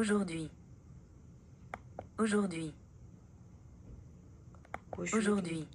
Aujourd'hui. Aujourd'hui. Aujourd'hui.